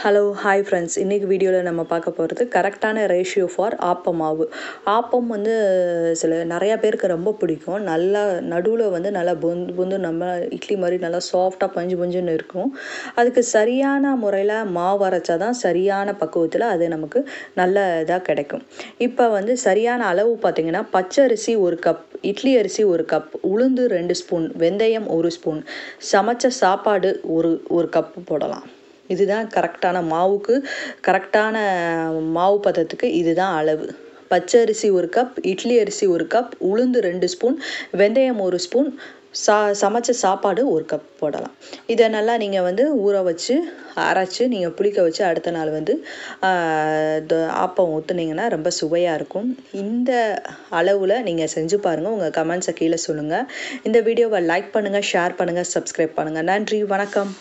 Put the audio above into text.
Hello hi friends இன்றைக்கி வீடியோவில் நம்ம பார்க்க போகிறது கரெக்டான ரேஷியோ ஃபார் ஆப்பம் மாவு. ஆப்பம் வந்து சில நிறையா பேருக்கு ரொம்ப பிடிக்கும். நல்லா நடுவில் வந்து நல்லா பொந்து பொந்து நம்ம இட்லி மாதிரி நல்லா சாஃப்டாக பஞ்சு பஞ்சுன்னு இருக்கும். அதுக்கு சரியான முறையில் மாவு அரைச்சா தான் சரியான பக்குவத்தில் அது நமக்கு நல்ல இதாக கிடைக்கும். இப்போ வந்து சரியான அளவு பார்த்திங்கன்னா பச்சரிசி ஒரு கப் இட்லி அரிசி ஒரு கப் உளுந்து ரெண்டு ஸ்பூன் வெந்தயம் ஒரு ஸ்பூன் சமைச்ச சாப்பாடு ஒரு ஒரு கப்பு போடலாம். இதுதான் கரெக்டான மாவுக்கு கரெக்டான மாவு பதத்துக்கு இதுதான் அளவு. பச்சை அரிசி ஒரு கப் இட்லி அரிசி ஒரு கப் உளுந்து ரெண்டு ஸ்பூன் வெந்தயம் ஒரு ஸ்பூன் சா சமைச்ச சாப்பாடு ஒரு கப் போடலாம். இதை நல்லா நீங்கள் வந்து ஊற வச்சு அரைச்சி நீங்கள் புளிக்க வச்சு அடுத்த நாள் வந்து ஆப்பம் ஊற்றுனீங்கன்னா ரொம்ப சுவையாக இருக்கும். இந்த அளவில் நீங்கள் செஞ்சு பாருங்கள் உங்கள் கமெண்ட்ஸை கீழே சொல்லுங்கள் இந்த வீடியோவை லைக் பண்ணுங்கள் ஷேர் பண்ணுங்கள் சப்ஸ்கிரைப் பண்ணுங்கள் நன்றி வணக்கம்.